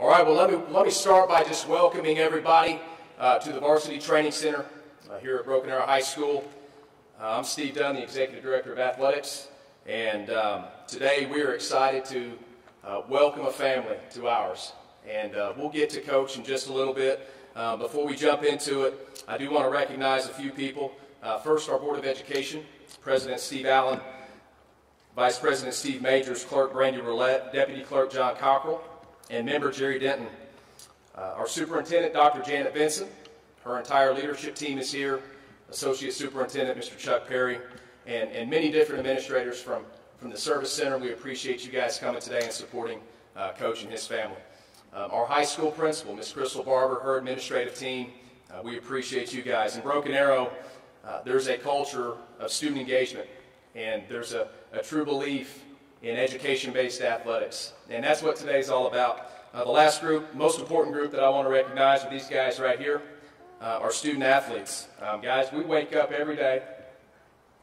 All right, well, let me, let me start by just welcoming everybody uh, to the Varsity Training Center uh, here at Broken Arrow High School. Uh, I'm Steve Dunn, the Executive Director of Athletics, and um, today we are excited to uh, welcome a family to ours. And uh, we'll get to Coach in just a little bit. Uh, before we jump into it, I do want to recognize a few people. first, our Board of Education, President Steve Allen, Vice President Steve Majors, Clerk Brandy Roulette, Deputy Clerk John Cockrell, and Member Jerry Denton. Uh, our Superintendent, Dr. Janet Vinson, her entire leadership team is here, Associate Superintendent, Mr. Chuck Perry, and, and many different administrators from, from the Service Center. We appreciate you guys coming today and supporting uh, Coach and his family. Um, our high school principal, Ms. Crystal Barber, her administrative team, uh, we appreciate you guys. In Broken Arrow, uh, there's a culture of student engagement, and there's a, a true belief in education-based athletics. And that's what today's all about. Uh, the last group, most important group that I want to recognize are these guys right here, uh, student athletes. Um, guys, we wake up every day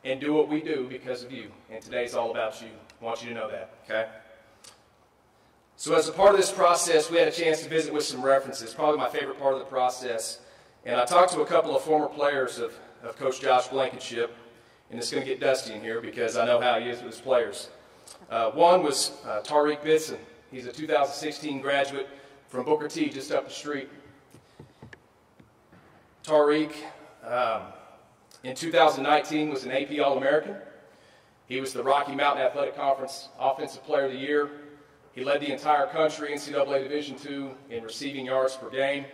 and do what we do because of you. And today's all about you. I want you to know that, okay? So as a part of this process, we had a chance to visit with some references, probably my favorite part of the process. And I talked to a couple of former players of, of Coach Josh Blankenship, and it's going to get dusty in here because I know how he is with his players. Uh, one was uh, Tariq Bitson. He's a 2016 graduate from Booker T, just up the street. Tariq, um, in 2019, was an AP All-American. He was the Rocky Mountain Athletic Conference Offensive Player of the Year. He led the entire country, NCAA Division II, in receiving yards per game.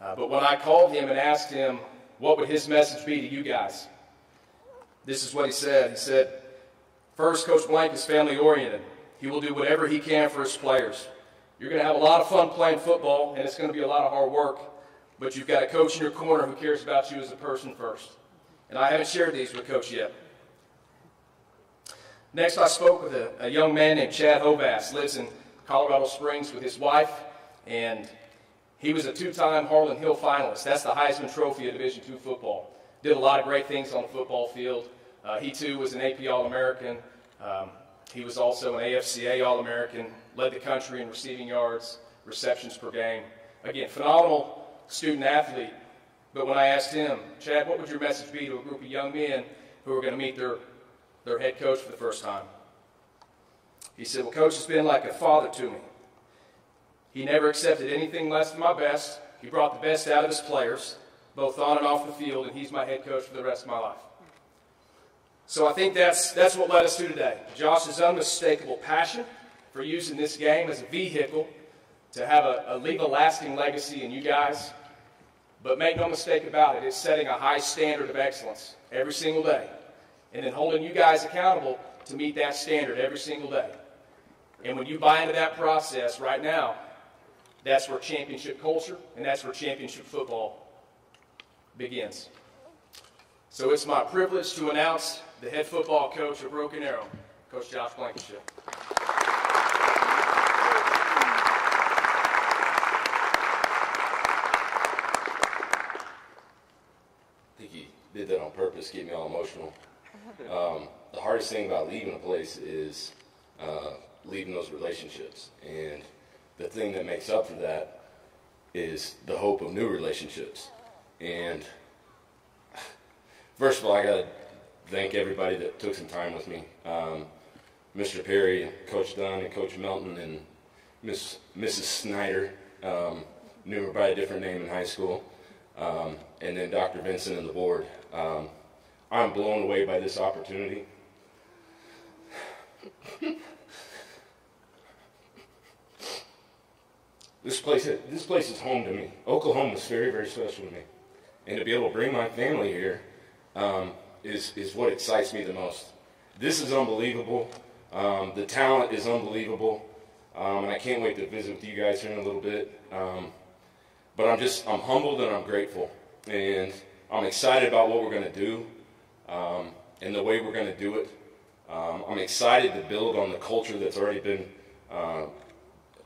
Uh, but when I called him and asked him what would his message be to you guys, this is what he said. He said, First, Coach Blank is family oriented. He will do whatever he can for his players. You're going to have a lot of fun playing football, and it's going to be a lot of hard work, but you've got a coach in your corner who cares about you as a person first. And I haven't shared these with Coach yet. Next, I spoke with a, a young man named Chad Hovasse, lives in Colorado Springs with his wife, and he was a two-time Harlon Hill finalist. That's the Heisman Trophy of Division II football. Did a lot of great things on the football field. Uh, he too was an AP All-American. Um, he was also an AFCA All-American, led the country in receiving yards, receptions per game. Again, phenomenal student athlete. But when I asked him, Chad, what would your message be to a group of young men who are going to meet their, their head coach for the first time? He said, well, coach has been like a father to me. He never accepted anything less than my best. He brought the best out of his players, both on and off the field, and he's my head coach for the rest of my life. So I think that's, that's what led us to today. Josh's unmistakable passion for using this game as a vehicle to have a, a leave a lasting legacy in you guys. But make no mistake about it, it's setting a high standard of excellence every single day. And then holding you guys accountable to meet that standard every single day. And when you buy into that process right now, that's where championship culture and that's where championship football begins. So it's my privilege to announce the head football coach of Broken Arrow, Coach Josh Blankenship. I think he did that on purpose, get me all emotional. Um, the hardest thing about leaving a place is uh, leaving those relationships. And the thing that makes up for that is the hope of new relationships. And first of all, I got to thank everybody that took some time with me. Um, Mr. Perry, Coach Dunn, and Coach Melton, and Miss Mrs. Snyder. Um, knew her by a different name in high school. Um, and then Dr. Vinson and the board. Um, I'm blown away by this opportunity. this place, this place is home to me. Oklahoma is very, very special to me. And to be able to bring my family here, um, is, is what excites me the most. This is unbelievable. Um, the talent is unbelievable. Um, and I can't wait to visit with you guys here in a little bit. Um, but I'm just, I'm humbled and I'm grateful. And I'm excited about what we're going to do um, and the way we're going to do it. Um, I'm excited to build on the culture that's already been, uh,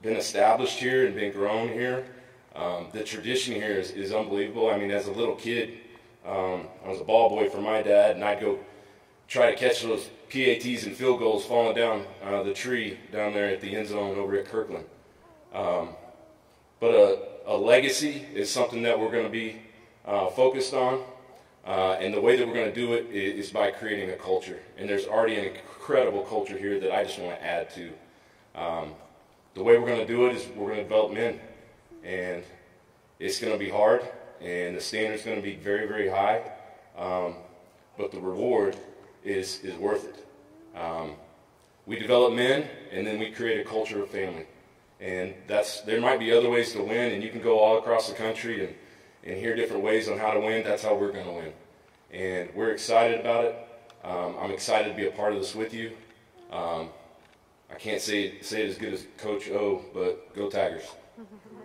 been established here and been grown here. Um, the tradition here is, is unbelievable. I mean, as a little kid, um, I was a ball boy for my dad, and I'd go try to catch those PATs and field goals falling down uh, the tree down there at the end zone over at Kirkland. Um, but a, a legacy is something that we're going to be uh, focused on. Uh, and the way that we're going to do it is, is by creating a culture. And there's already an incredible culture here that I just want to add to. Um, the way we're going to do it is we're going to develop men. And it's going to be hard, and the standard's going to be very, very high. Um, but the reward is, is worth it. Um, we develop men, and then we create a culture of family. And that's there might be other ways to win, and you can go all across the country and, and hear different ways on how to win. That's how we're going to win. And we're excited about it. Um, I'm excited to be a part of this with you. Um, I can't say, say it as good as Coach O, but go Tigers.